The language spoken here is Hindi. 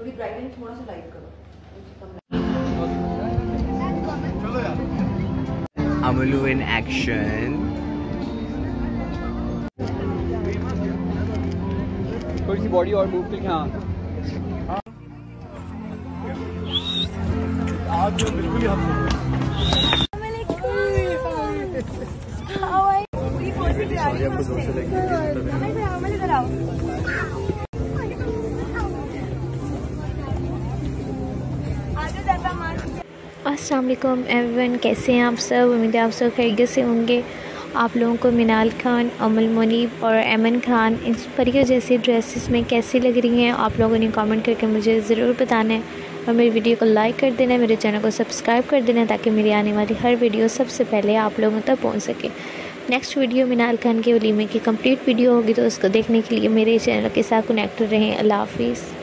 थोड़ी ब्राइटनेस थोड़ा सा लाइट करो। अमलू इन एक्शन थोड़ी सी बॉडी और मूव करें हाँ। आज बिल्कुल हम आपको दो से लेके अस्सलाम एवरीवन कैसे हैं आप सब? उम्मीद है आप सब खैरियत से होंगे। आप लोगों को मिनाल खान, अमल मुनीब और एमन खान, इन परियों जैसी ड्रेसेस में कैसी लग रही हैं? आप लोगों ने कमेंट करके मुझे ज़रूर बताना है और मेरी वीडियो को लाइक कर देना मेरे चैनल को सब्सक्राइब कर देना ताकि मेरी आने वाली हर वीडियो सबसे पहले आप लोगों तक पहुँच सके। नेक्स्ट वीडियो मिनाल खान के वलीमे की कंप्लीट वीडियो होगी तो उसको देखने के लिए मेरे चैनल के साथ कनेक्ट रहें। अल्लाह हाफिज़।